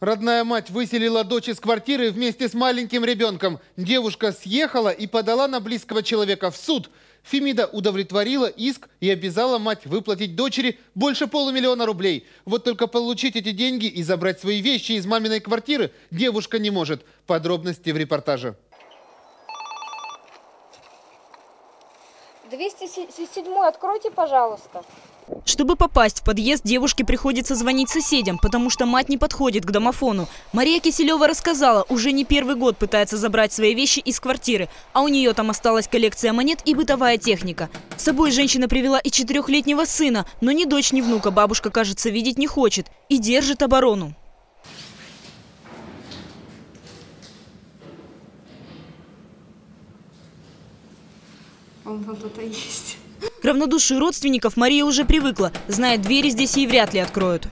Родная мать выселила дочь из квартиры вместе с маленьким ребенком. Девушка съехала и подала на близкого человека в суд. Фемида удовлетворила иск и обязала мать выплатить дочери больше полумиллиона рублей. Вот только получить эти деньги и забрать свои вещи из маминой квартиры девушка не может. Подробности в репортаже. 207 откройте, пожалуйста. Чтобы попасть в подъезд, девушке приходится звонить соседям, потому что мать не подходит к домофону. Мария Киселева рассказала, уже не первый год пытается забрать свои вещи из квартиры, а у нее там осталась коллекция монет и бытовая техника. С собой женщина привела и четырехлетнего сына, но ни дочь, ни внука бабушка, кажется, видеть не хочет и держит оборону. Он там кто-то есть. К равнодушию родственников Мария уже привыкла. Знает, двери здесь ей вряд ли откроют.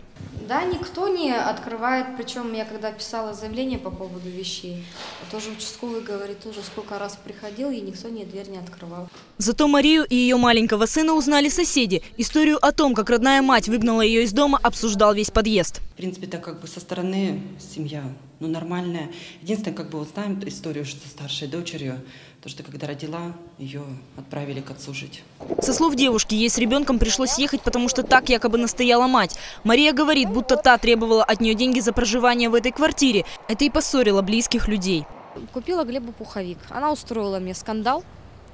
Да, никто не открывает. Причем я когда писала заявление по поводу вещей, тоже участковый говорит, тоже сколько раз приходил, и никто мне дверь не открывал. Зато Марию и ее маленького сына узнали соседи. Историю о том, как родная мать выгнала ее из дома, обсуждал весь подъезд. В принципе, так как бы со стороны семья, ну, нормальная. Единственное, как бы вот знаем историю, что со старшей дочерью, то, что когда родила, ее отправили к отцу жить. Со слов девушки, ей с ребенком пришлось ехать, потому что так якобы настояла мать. Мария говорит, будто та требовала от нее деньги за проживание в этой квартире. Это и поссорило близких людей. Купила Глебу пуховик. Она устроила мне скандал.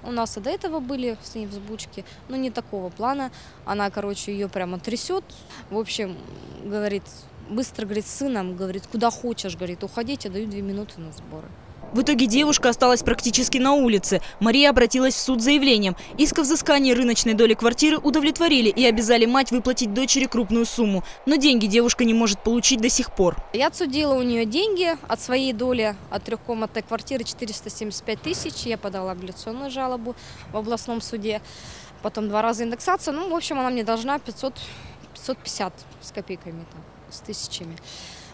У нас и до этого были с ней взбучки, но не такого плана. Она, короче, ее прямо трясет. В общем, говорит, быстро, говорит, с сыном, говорит, куда хочешь, говорит, уходите, даю две минуты на сборы. В итоге девушка осталась практически на улице. Мария обратилась в суд с заявлением. Иск о взыскании рыночной доли квартиры удовлетворили и обязали мать выплатить дочери крупную сумму. Но деньги девушка не может получить до сих пор. Я отсудила у нее деньги от своей доли от трехкомнатной квартиры 475 тысяч. Я подала апелляционную жалобу в областном суде. Потом два раза индексация. Ну, в общем, она мне должна 500, 550 с копейками, там, с тысячами.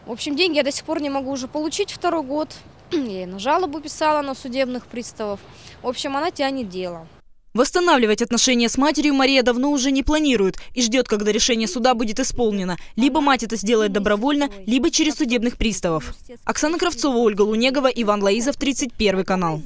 В общем, деньги я до сих пор не могу уже получить второй год. Я ей на жалобу писала на судебных приставов. В общем, она тянет дело. Восстанавливать отношения с матерью Мария давно уже не планирует и ждет, когда решение суда будет исполнено. Либо мать это сделает добровольно, либо через судебных приставов. Оксана Кравцова, Ольга Лунегова, Иван Лаизов, 31 канал.